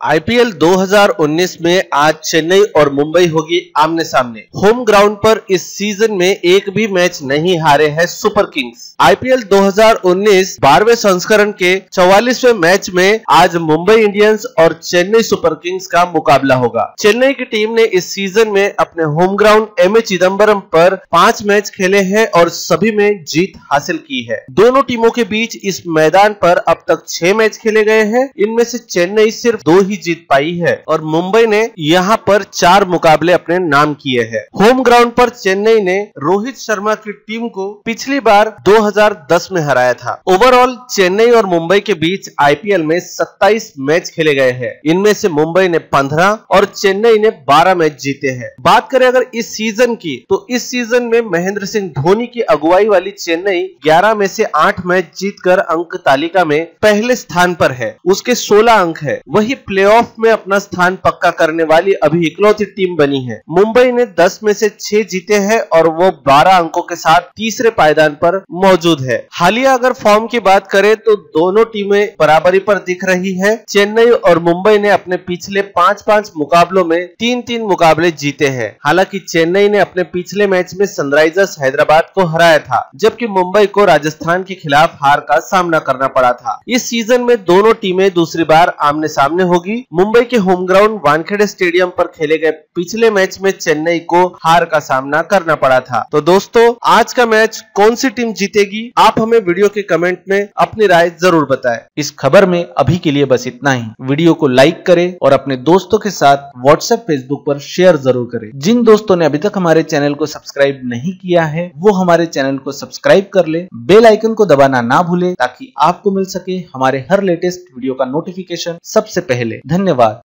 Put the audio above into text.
IPL 2019 में आज चेन्नई और मुंबई होगी आमने सामने होम ग्राउंड पर इस सीज़न में एक भी मैच नहीं हारे हैं सुपर किंग्स। आईपीएल 2019 बारहवें संस्करण के चौवालीसवें मैच में आज मुंबई इंडियंस और चेन्नई सुपर किंग्स का मुकाबला होगा। चेन्नई की टीम ने इस सीज़न में अपने home ground M A Chidambaram पर पाँच मैच खेले हैं और सभी में जीत हासिल की है। दोनों टीमों के बीच इस मैदान पर अब तक छह मैच खेले गए हैं। इनमें से चेन्नई सिर्फ़ दो ही जीत पाई है। और मुंबई ने यहाँ पर चार मुकाबले अपने नाम किए हैं। होम ग्राउंड पर चेन्नई ने रोहित शर्मा की टीम को पिछली बार 2010 में हराया था। ओवरऑल चेन्नई और मुंबई के बीच आईपीएल में 27 मैच खेले गए हैं। इनमें से मुंबई ने 15 और चेन्नई ने 12 मैच जीते हैं। बात करें अगर इस सीज़न की तो इस सीज़न में महेंद्र सिंह धोनी की अगुवाई वाली चेन्नई 11 में से 8 मैच जीतकर अंक तालिका में पहले स्थान पर है। उसके 16 अंक है। वही प्लेऑफ में अपना स्थान पक्का करने वाली अभी इकलौती टीम बनी है। मुंबई ने 10 में से 6 जीते हैं और वो 12 अंकों के साथ तीसरे पायदान पर मौजूद है। हालिया अगर फॉर्म की बात करें तो दोनों टीमें बराबरी पर दिख रही है। चेन्नई और मुंबई ने अपने पिछले पाँच पाँच मुकाबलों में तीन तीन मुकाबले जीते हैं। हालाँकि चेन्नई ने अपने पिछले मैच में सनराइजर्स हैदराबाद को हराया था, जबकि मुंबई को राजस्थान के खिलाफ हार का सामना करना पड़ा था। इस सीज़न में दोनों टीमें दूसरी बार आमने सामने होगी। मुंबई के होम ग्राउंड वानखेड़े स्टेडियम पर खेले गए पिछले मैच में चेन्नई को हार का सामना करना पड़ा था। तो दोस्तों, आज का मैच कौन सी टीम जीतेगी, आप हमें वीडियो के कमेंट में अपनी राय ज़रूर बताएँ। इस खबर में अभी के लिए बस इतना ही। वीडियो को लाइक करें और अपने दोस्तों के साथ व्हाट्सएप फेसबुक पर शेयर ज़रूर करें। जिन दोस्तों ने अभी तक हमारे चैनल को सब्सक्राइब नहीं किया है, वो हमारे चैनल को सब्सक्राइब कर ले। बेल आइकन को दबाना ना भूले, ताकि आपको मिल सके हमारे हर लेटेस्ट वीडियो का नोटिफिकेशन सबसे पहले। धन्यवाद।